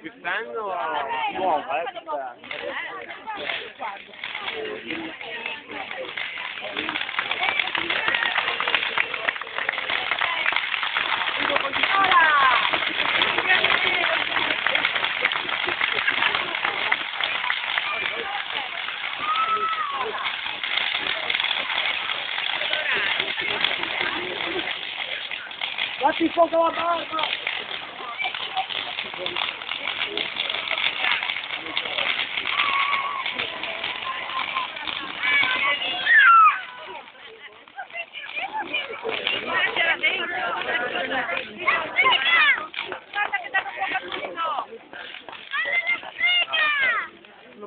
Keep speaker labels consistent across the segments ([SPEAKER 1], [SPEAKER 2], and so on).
[SPEAKER 1] Quest'anno nuova, eh?
[SPEAKER 2] Datti fuoco alla barba!
[SPEAKER 3] Non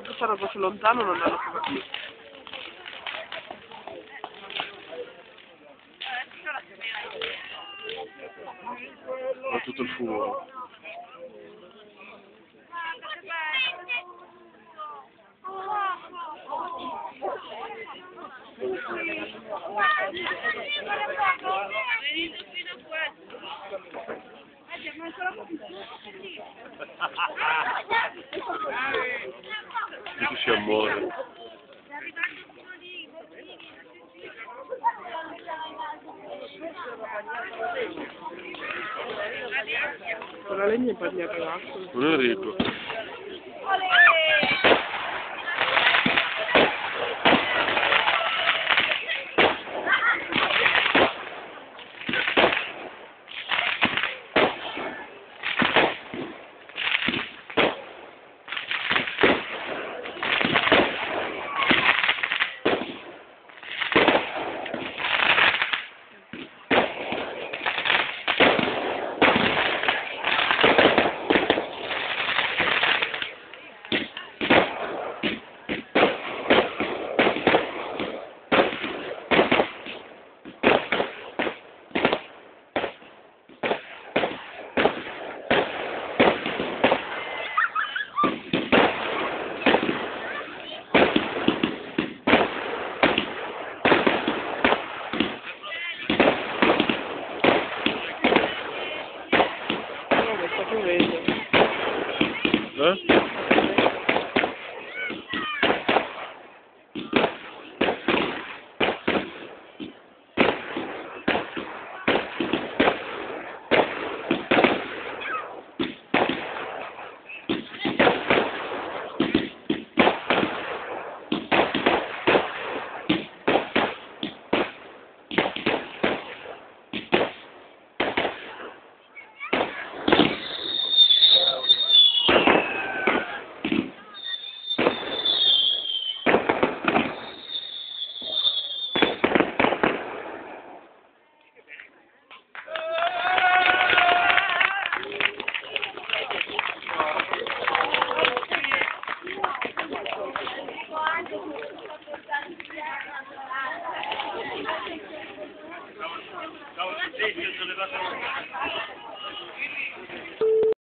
[SPEAKER 3] passare così lontano non hanno capito.
[SPEAKER 1] Ho tutto il fumo. Tutto si ammuore.
[SPEAKER 3] Con la legna è bagnato l'acqua.
[SPEAKER 1] Non è ricco.
[SPEAKER 3] Huh? Thank
[SPEAKER 1] you.